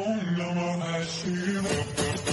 Om Namah Shivaya.